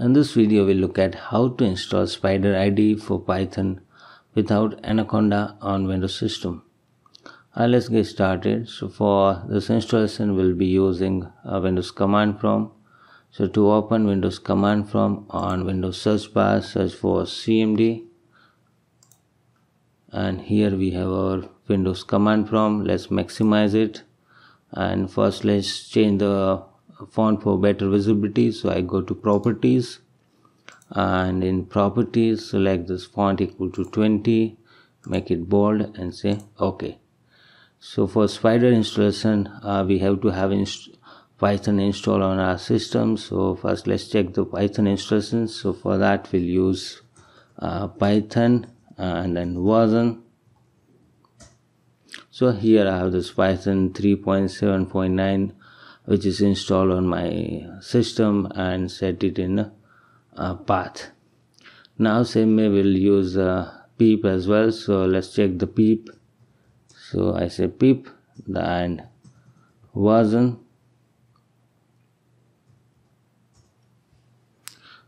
In this video we'll look at how to install Spyder IDE for Python without Anaconda on Windows system. Uh, let's get started. So for this installation we'll be using a Windows command prompt. So to open Windows command prompt on Windows search bar search for CMD and here we have our Windows command prompt. Let's maximize it and first let's change the font for better visibility so I go to properties. And in properties select this font equal to 20 make it bold and say ok so for Spyder installation uh, we have to have inst python install on our system. So first let's check the python instructions so for that we'll use uh, python and then version so here i have this python 3.7.9 which is installed on my system and set it in a path. Now same way we'll use uh, pip as well so let's check the pip so i say pip and version.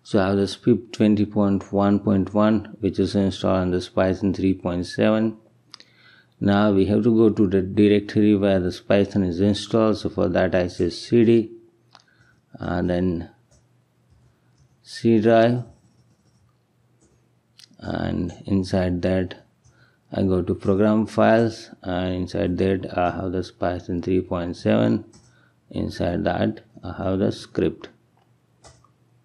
So i have this pip 20.1.1 which is installed on this python 3.7 now we have to go to the directory where this python is installed. So for that i say cd and then c drive and inside that i go to program files and inside that i have this python 3.7 inside that i have the script.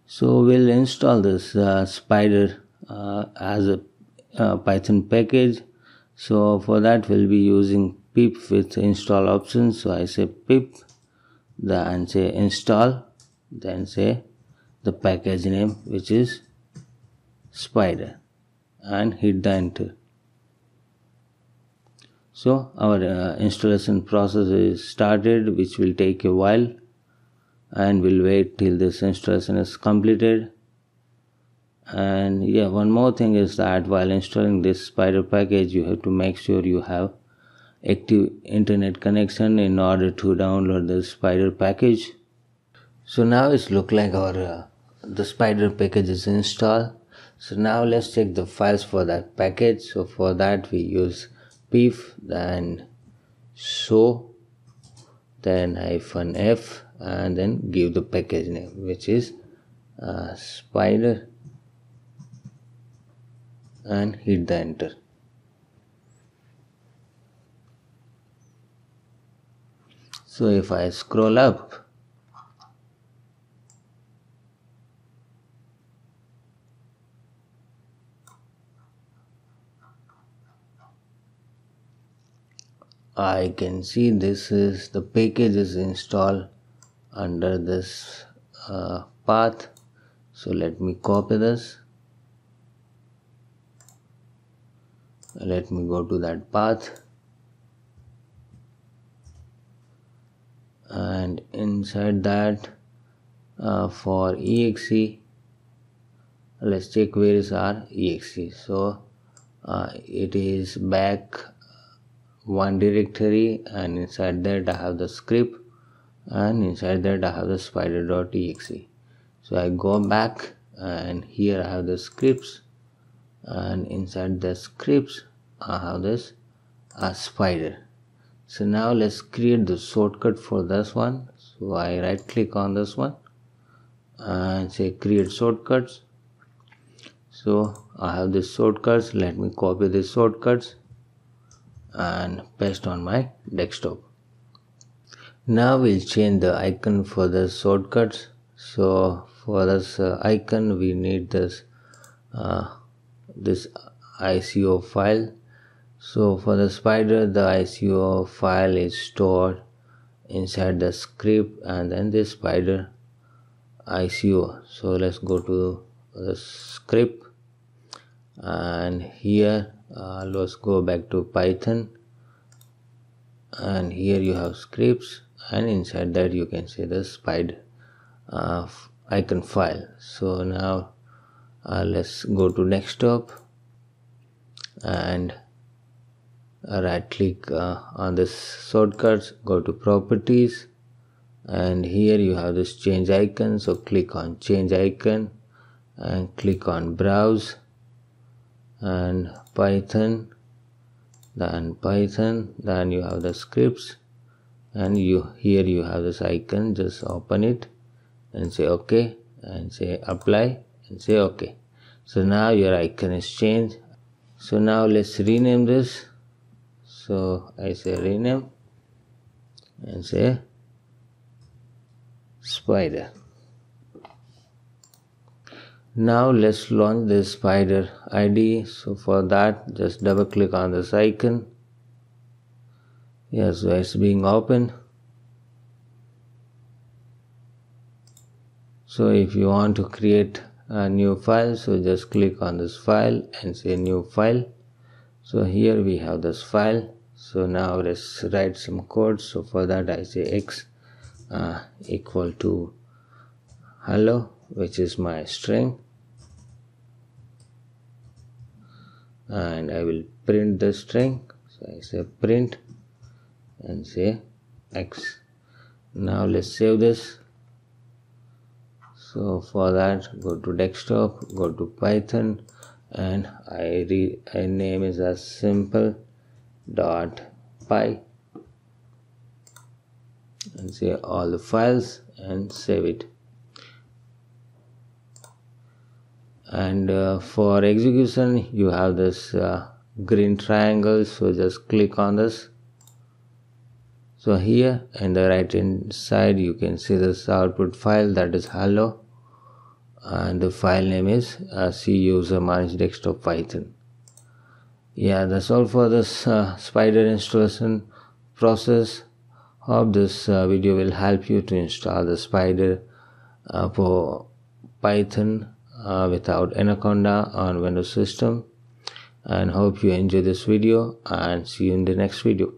So we'll install this uh, Spyder uh, as a uh, python package so for that we'll be using pip with install options. So i say pip then say install then say the package name which is Spyder and hit the enter. So our uh, installation process is started which will take a while and we'll wait till this installation is completed and yeah one more thing is that while installing this Spyder package you have to make sure you have active internet connection in order to download the Spyder package. So now it's look like our uh, the Spyder package is installed. So now let's check the files for that package. So for that we use pip then show then hyphen f and then give the package name which is uh, Spyder and hit the enter. So if I scroll up I can see this is the package is installed under this uh, path. So let me copy this let me go to that path. And inside that uh, for exe let's check where is our exe so uh, it is back one directory and inside that I have the script and inside that I have the spyder.exe so I go back and here I have the scripts and inside the scripts I have this a Spyder. So now let's create the shortcut for this one. So I right click on this one and say create shortcuts. So I have this shortcuts. Let me copy these shortcuts and paste on my desktop. Now we'll change the icon for the shortcuts. So for this uh, icon we need this uh, this ICO file. So for the Spyder the ICO file is stored inside the script and then the Spyder ICO so let's go to the script. And here uh, let's go back to Python. And here you have scripts and inside that you can see the Spyder uh, icon file. So now uh, let's go to desktop and right click uh, on this shortcuts go to properties. And here you have this change icon. So click on change icon and click on browse. And python then python then you have the scripts. And you here you have this icon. Just open it and say okay and say apply and say okay so now your icon is changed. So now let's rename this. So I say rename and say Spyder. Now let's launch this Spyder id so for that just double click on this icon. Yes so it's being opened so if you want to create a new file so just click on this file and say new file. So here we have this file. So now let's write some code. So for that i say x uh, equal to hello which is my string. And i will print the string. So i say print and say x. Now let's save this so for that go to desktop go to python and i re i name is as simple dot py. And say all the files and save it. And uh, for execution you have this uh, green triangle so just click on this. So here in the right hand side you can see this output file that is hello and the file name is uh, c user manage desktop python. Yeah that's all for this uh, Spyder installation process. Hope this uh, video will help you to install the Spyder uh, for python uh, without anaconda on windows system. And hope you enjoy this video and see you in the next video